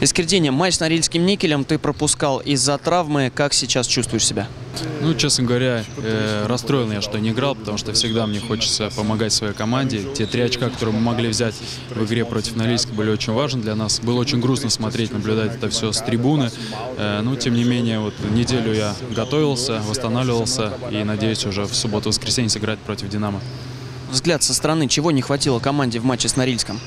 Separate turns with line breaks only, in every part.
Искридине, матч с Норильским никелем ты пропускал из-за травмы. Как сейчас чувствуешь себя?
Ну, честно говоря, э, расстроен я, что не играл, потому что всегда мне хочется помогать своей команде. Те три очка, которые мы могли взять в игре против Норильска, были очень важны для нас. Было очень грустно смотреть, наблюдать это все с трибуны. Э, ну, тем не менее, вот неделю я готовился, восстанавливался и надеюсь уже в субботу-воскресенье сыграть против «Динамо».
Взгляд со стороны, чего не хватило команде в матче с Норильском?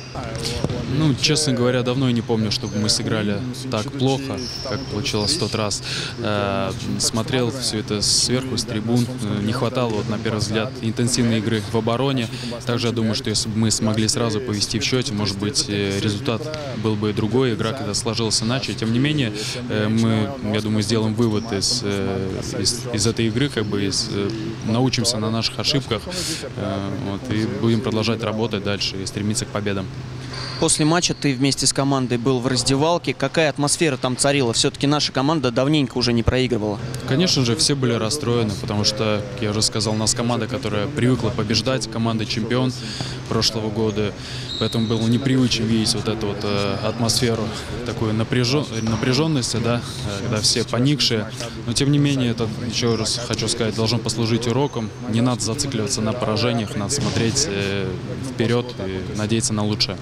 Ну, честно говоря, давно я не помню, чтобы мы сыграли так плохо, как получилось в тот раз. Э, смотрел все это сверху, с трибун. Не хватало, вот, на первый взгляд, интенсивной игры в обороне. Также я думаю, что если бы мы смогли сразу повести в счете, может быть, э, результат был бы другой, игра когда сложилась иначе. Тем не менее, э, мы, я думаю, сделаем вывод из, из, из этой игры, как бы из, научимся на наших ошибках вот, и будем продолжать работать дальше и стремиться к победам.
После матча ты вместе с командой был в раздевалке. Какая атмосфера там царила? Все-таки наша команда давненько уже не проигрывала.
Конечно же, все были расстроены, потому что, как я уже сказал, у нас команда, которая привыкла побеждать, команда чемпион прошлого года, поэтому было непривычно видеть вот эту вот э, атмосферу, такую напряжен, напряженности, да, э, когда все поникшие. Но тем не менее, это, еще раз хочу сказать, должно послужить уроком. Не надо зацикливаться на поражениях, надо смотреть э, вперед и надеяться на лучшее.